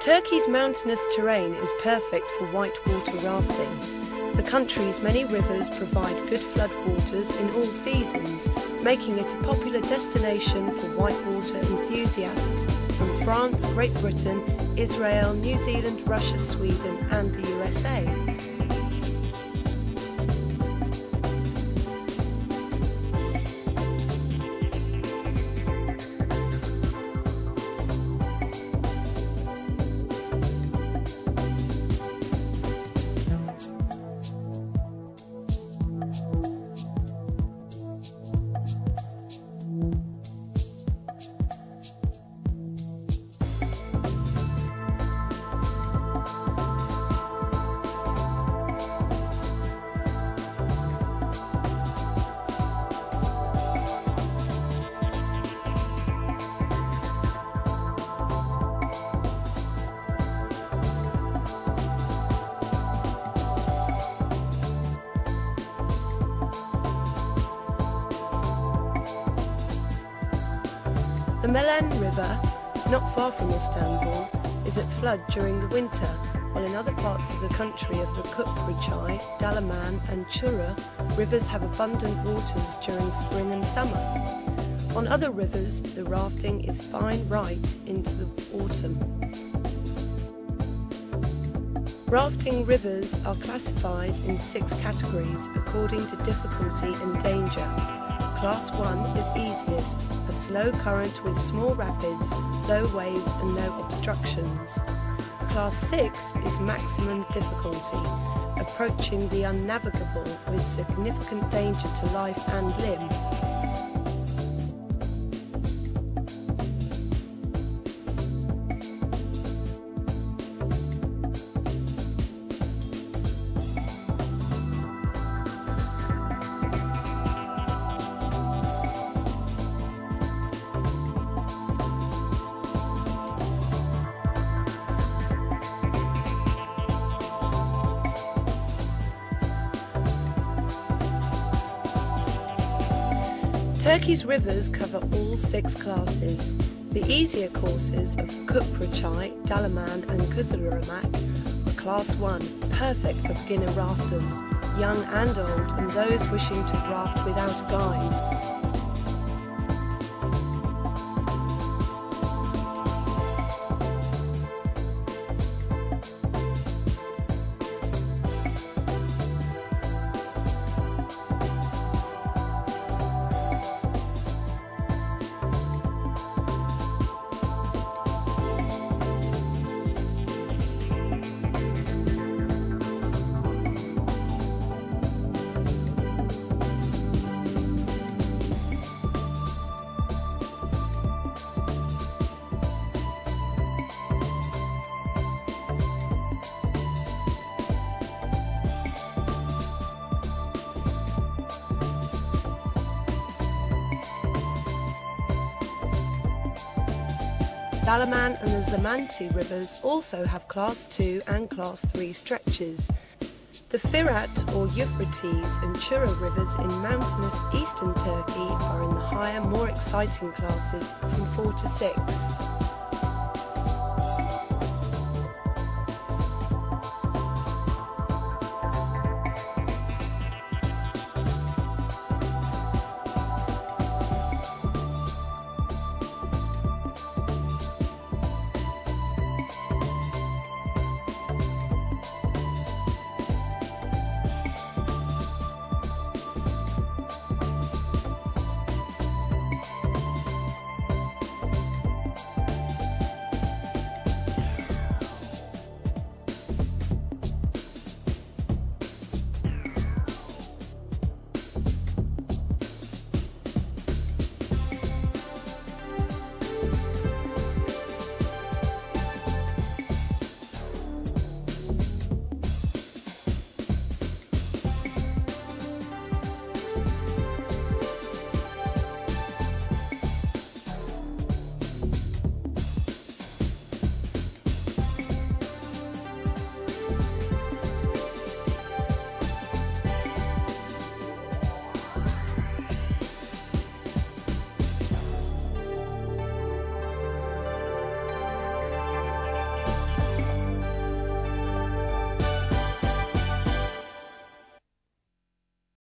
Turkey's mountainous terrain is perfect for whitewater rafting. The country's many rivers provide good floodwaters in all seasons, making it a popular destination for whitewater enthusiasts from France, Great Britain, Israel, New Zealand, Russia, Sweden and the USA. The Melen River, not far from Istanbul, is at flood during the winter, while in other parts of the country of the Köprüçay, Dalaman and Çoruh, rivers have abundant waters during spring and summer. On other rivers, the rafting is fine right into the autumn. Rafting rivers are classified in six categories according to difficulty and danger. Class 1 is easiest, a slow current with small rapids, low waves and no obstructions. Class 6 is maximum difficulty, approaching the unnavigable with significant danger to life and limb. Turkey's rivers cover all six classes. The easier courses of Köprüçay, Dalaman and Kızılırmak are Class 1, perfect for beginner rafters, young and old and those wishing to raft without a guide. Dalaman and the Zamanti rivers also have Class 2 and Class 3 stretches. The Firat or Euphrates and Çoruh rivers in mountainous eastern Turkey are in the higher, more exciting classes from 4 to 6.